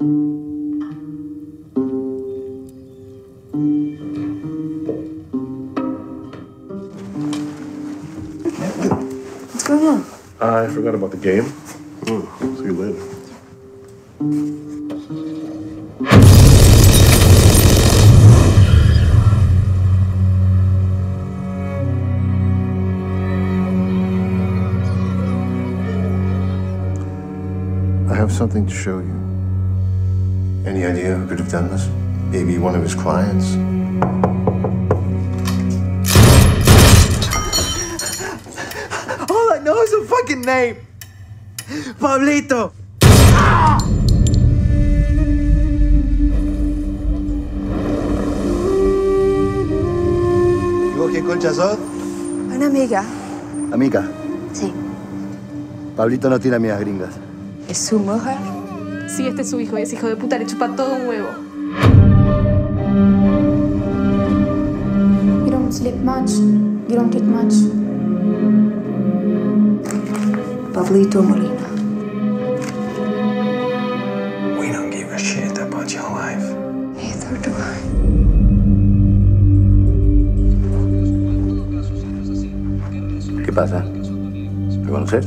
What's going on? I forgot about the game. Mm, see you later. I have something to show you. Any idea who could have done this? Maybe one of his clients? All I know is a fucking name. Pablito. ¿Y vos qué concha sos? Una amiga. Amiga. Sí. Pablito no tiene amigas gringas. ¿Es su mujer? Sí, este es su hijo y ese hijo de puta le chupa todo un huevo. You don't sleep much. You don't eat much. Pablito Molina. We don't give a shit about your life. Neither do I. ¿Qué pasa? ¿Me conoces?